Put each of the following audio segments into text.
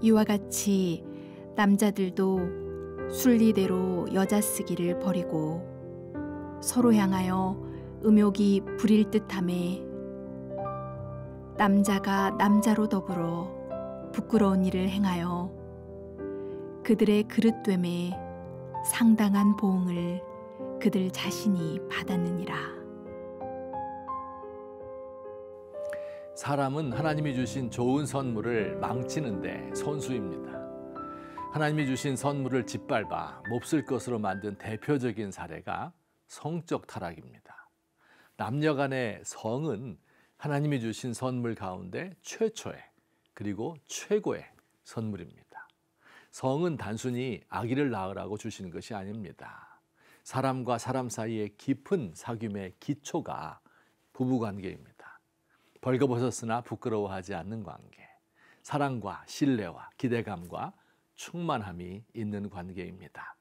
이와 같이 남자들도 순리대로 여자 쓰기를 버리고 서로 향하여 음욕이 부릴 듯함에 남자가 남자로 더불어 부끄러운 일을 행하여 그들의 그릇됨에 상당한 보응을 그들 자신이 받았느니라. 사람은 하나님이 주신 좋은 선물을 망치는데 선수입니다. 하나님이 주신 선물을 짓밟아 몹쓸 것으로 만든 대표적인 사례가 성적 타락입니다. 남녀 간의 성은 하나님이 주신 선물 가운데 최초의 그리고 최고의 선물입니다. 성은 단순히 아기를 낳으라고 주시는 것이 아닙니다. 사람과 사람 사이의 깊은 사귐의 기초가 부부 관계입니다. 벌거벗었으나 부끄러워하지 않는 관계, 사랑과 신뢰와 기대감과 충만함이 있는 관계입니다.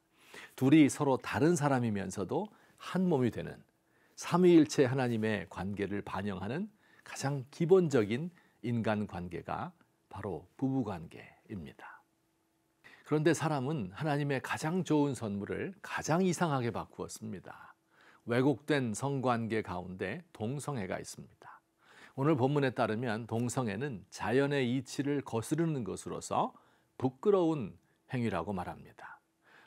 둘이 서로 다른 사람이면서도 한 몸이 되는 삼위일체 하나님의 관계를 반영하는 가장 기본적인 인간 관계가 바로 부부 관계입니다. 그런데 사람은 하나님의 가장 좋은 선물을 가장 이상하게 바꾸었습니다. 왜곡된 성관계 가운데 동성애가 있습니다. 오늘 본문에 따르면 동성애는 자연의 이치를 거스르는 것으로서 부끄러운 행위라고 말합니다.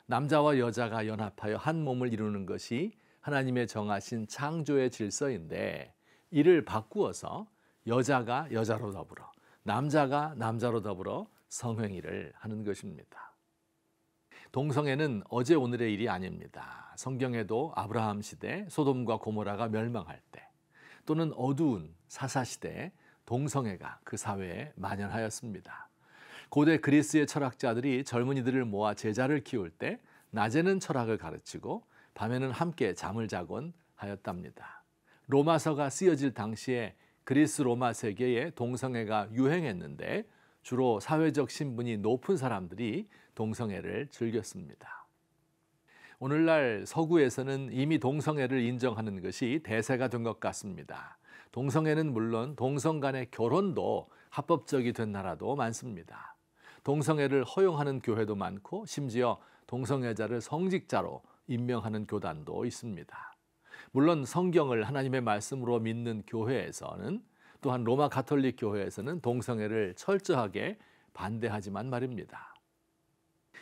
남자와 여자가 연합하여 한 몸을 이루는 것이 하나님의 정하신 창조의 질서인데 이를 바꾸어서 여자가 여자로 더불어 남자가 남자로 더불어 성행위를 하는 것입니다. 동성애는 어제 오늘의 일이 아닙니다. 성경에도 아브라함 시대 소돔과 고모라가 멸망할 때 또는 어두운 사사 시대에 동성애가 그 사회에 만연하였습니다. 고대 그리스의 철학자들이 젊은이들을 모아 제자를 키울 때 낮에는 철학을 가르치고 밤에는 함께 잠을 자곤 하였답니다. 로마서가 쓰여질 당시에 그리스 로마 세계에 동성애가 유행했는데 주로 사회적 신분이 높은 사람들이 동성애를 즐겼습니다. 오늘날 서구에서는 이미 동성애를 인정하는 것이 대세가 된 것 같습니다. 동성애는 물론 동성 간의 결혼도 합법적이 된 나라도 많습니다. 동성애를 허용하는 교회도 많고 심지어 동성애자를 성직자로 임명하는 교단도 있습니다. 물론 성경을 하나님의 말씀으로 믿는 교회에서는 또한 로마 가톨릭 교회에서는 동성애를 철저하게 반대하지만 말입니다.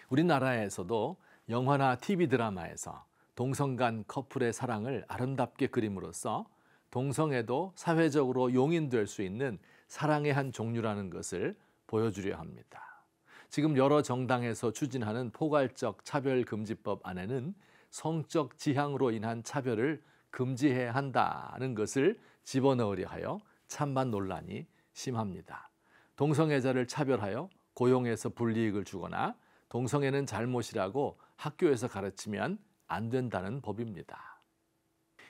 우리나라에서도 영화나 TV 드라마에서 동성 간 커플의 사랑을 아름답게 그림으로써 동성애도 사회적으로 용인될 수 있는 사랑의 한 종류라는 것을 보여주려 합니다. 지금 여러 정당에서 추진하는 포괄적 차별금지법 안에는 성적 지향으로 인한 차별을 금지해야 한다는 것을 집어넣으려 하여 찬반 논란이 심합니다. 동성애자를 차별하여 고용에서 불이익을 주거나 동성애는 잘못이라고 학교에서 가르치면 안 된다는 법입니다.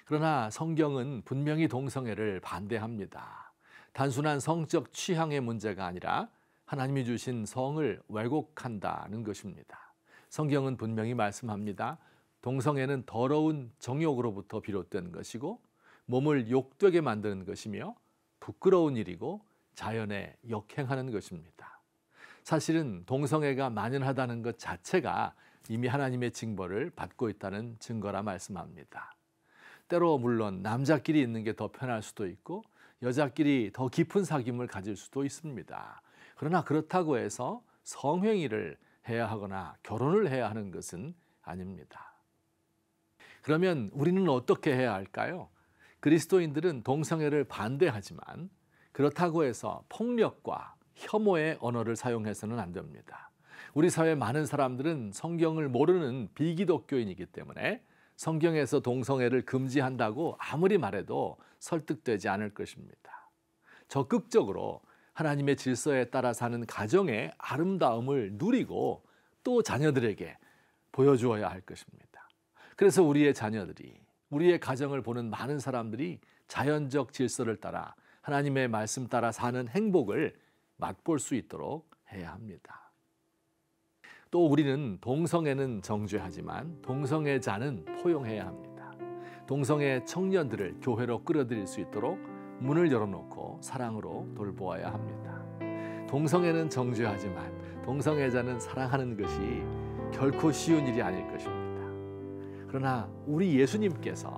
그러나 성경은 분명히 동성애를 반대합니다. 단순한 성적 취향의 문제가 아니라 하나님이 주신 성을 왜곡한다는 것입니다. 성경은 분명히 말씀합니다. 동성애는 더러운 정욕으로부터 비롯된 것이고 몸을 욕되게 만드는 것이며 부끄러운 일이고 자연에 역행하는 것입니다. 사실은 동성애가 만연하다는 것 자체가 이미 하나님의 징벌을 받고 있다는 증거라 말씀합니다. 때로 물론 남자끼리 있는 게 더 편할 수도 있고 여자끼리 더 깊은 사귐을 가질 수도 있습니다. 그러나 그렇다고 해서 성행위를 해야 하거나 결혼을 해야 하는 것은 아닙니다. 그러면 우리는 어떻게 해야 할까요? 그리스도인들은 동성애를 반대하지만 그렇다고 해서 폭력과 혐오의 언어를 사용해서는 안 됩니다. 우리 사회 많은 사람들은 성경을 모르는 비기독교인이기 때문에 성경에서 동성애를 금지한다고 아무리 말해도 설득되지 않을 것입니다. 적극적으로 하나님의 질서에 따라 사는 가정의 아름다움을 누리고 또 자녀들에게 보여주어야 할 것입니다. 그래서 우리의 자녀들이 우리의 가정을 보는 많은 사람들이 자연적 질서를 따라 하나님의 말씀 따라 사는 행복을 맛볼 수 있도록 해야 합니다. 또 우리는 동성애는 정죄하지만 동성애자는 포용해야 합니다. 동성애 청년들을 교회로 끌어들일 수 있도록 문을 열어놓고 사랑으로 돌보아야 합니다. 동성애는 정죄하지만 동성애자는 사랑하는 것이 결코 쉬운 일이 아닐 것입니다. 그러나 우리 예수님께서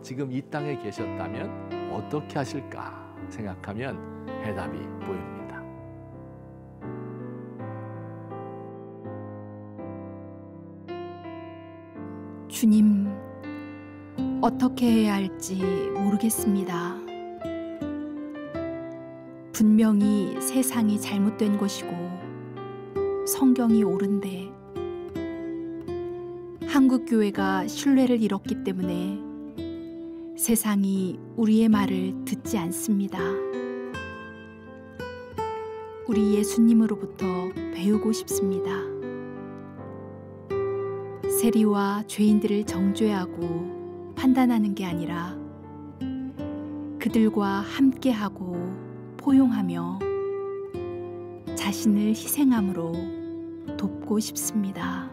지금 이 땅에 계셨다면 어떻게 하실까 생각하면 해답이 보입니다. 주님, 어떻게 해야 할지 모르겠습니다. 분명히 세상이 잘못된 것이고 성경이 옳은데 한국 교회가 신뢰를 잃었기 때문에 세상이 우리의 말을 듣지 않습니다. 우리 예수님으로부터 배우고 싶습니다. 세리와 죄인들을 정죄하고 판단하는 게 아니라 그들과 함께하고 포용하며 자신을 희생함으로 돕고 싶습니다.